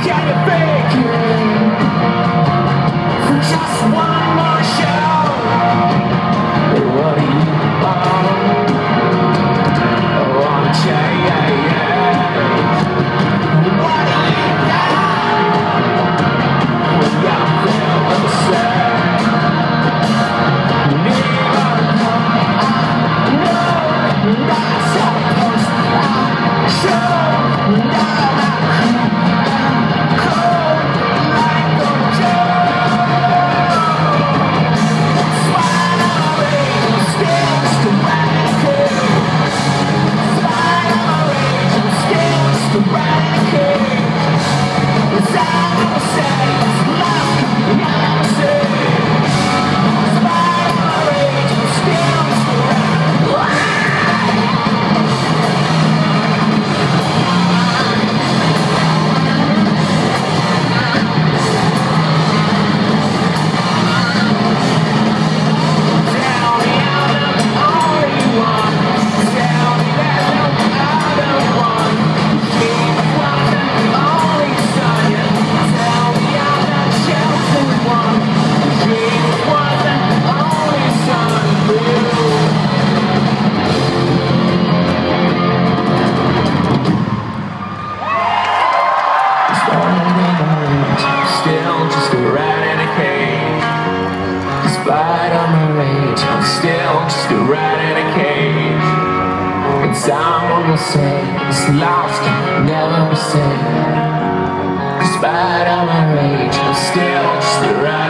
Can say it's lost, never say Despite all my rage, I'm still just the right